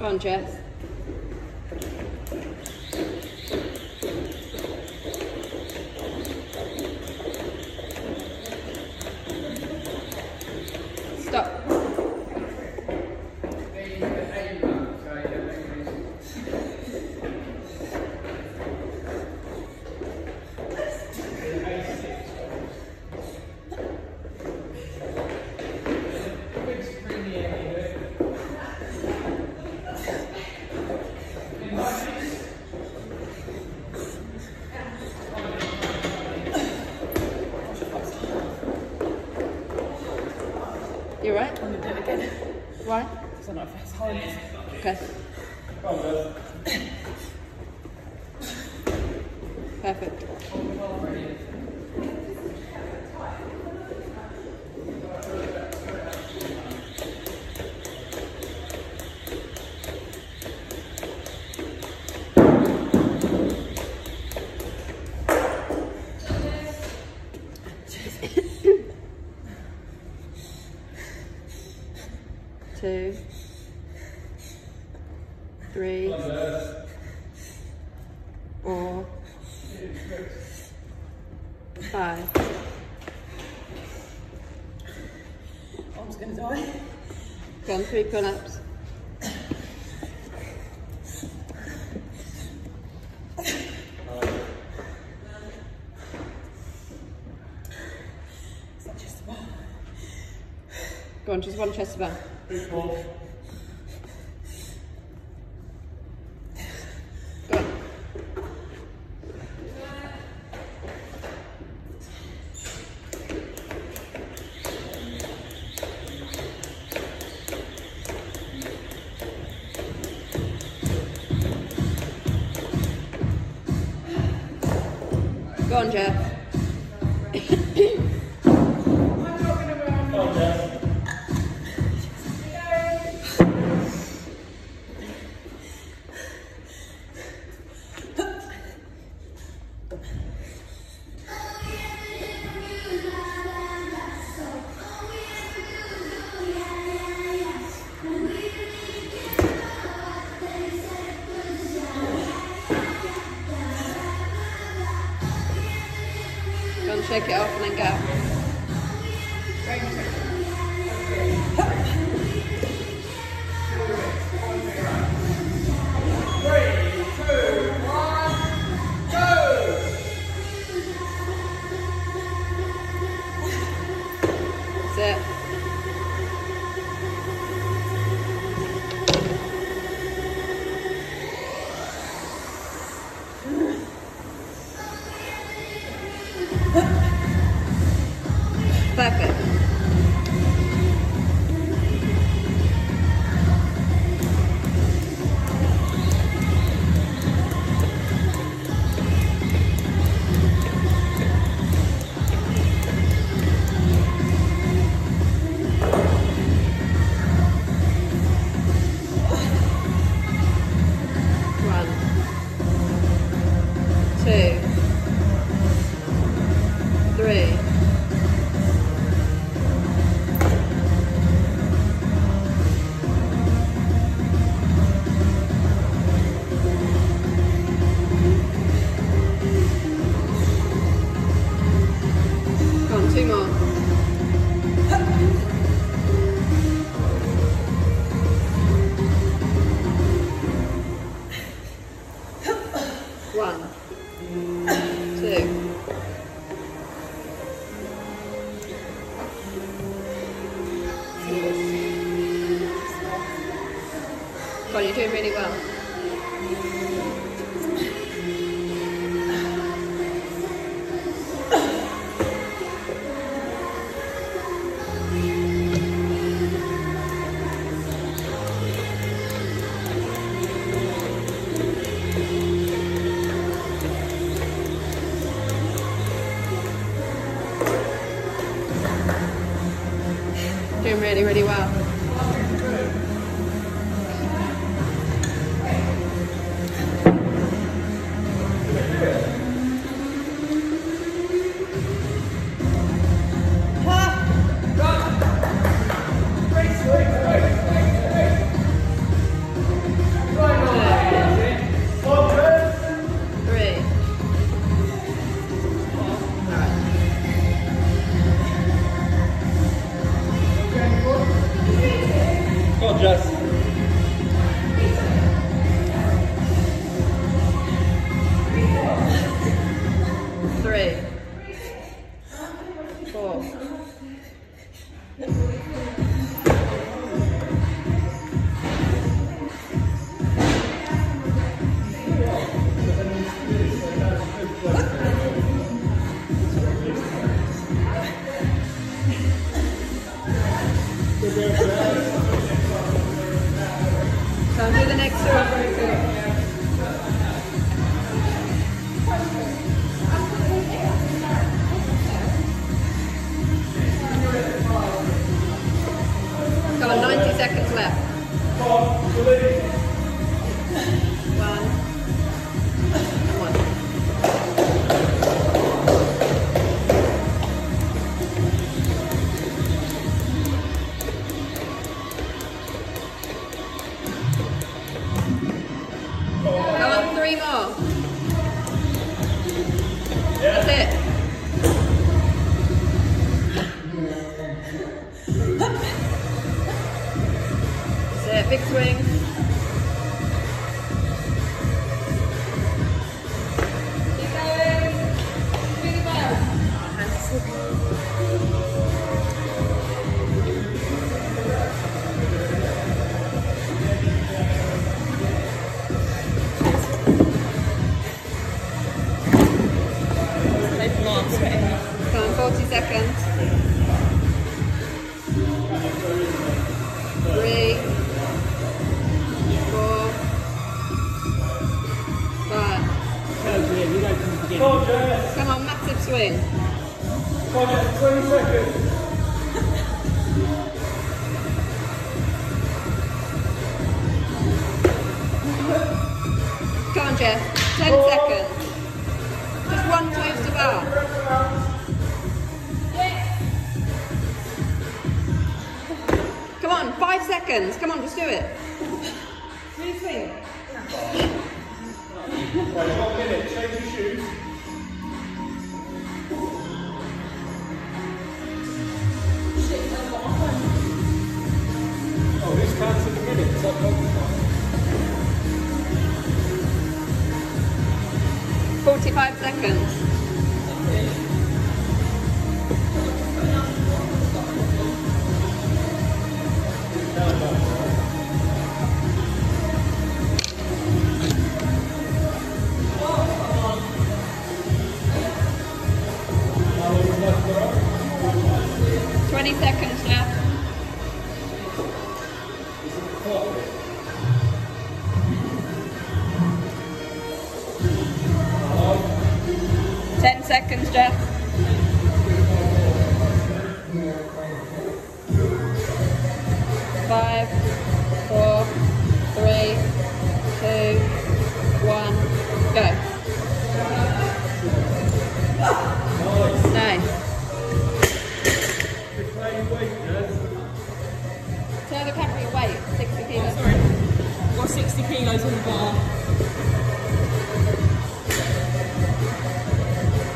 On, Jess. You right? I'm gonna do it again. Why? Because I know if it's hard. Okay. Perfect. Two, three, four, five. I was gonna die. Go on, three pull-ups. Is that just one? Go on, just one chest to on, Jess. And it off and then go. through. really, really well. Come on, Jess. 10 seconds. Just one toes to bar. Come on, five seconds. Come on, just do it. Three swing. Oh, counts in the minutes. I've got it. 45 seconds. 60 kilos on the bar.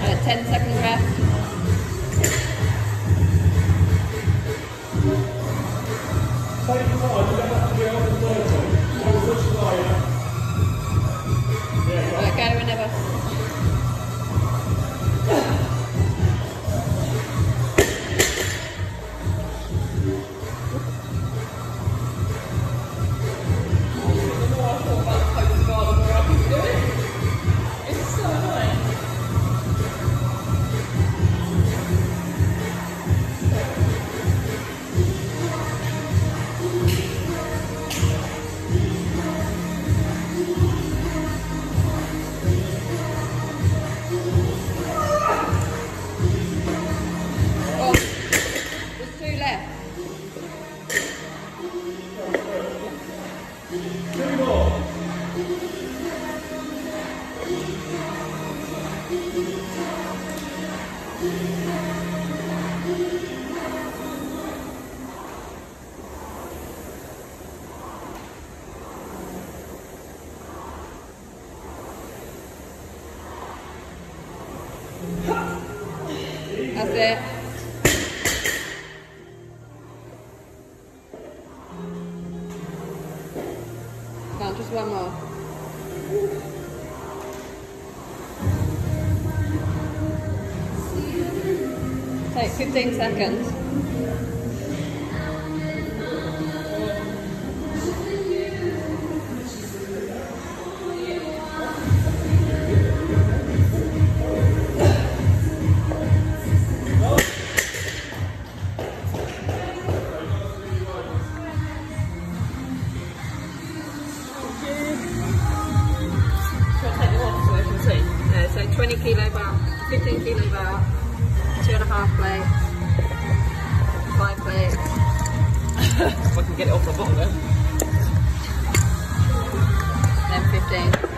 Uh, 10 seconds left. That's it. Just one more. Take 15 seconds. off the bottom then. fifteen.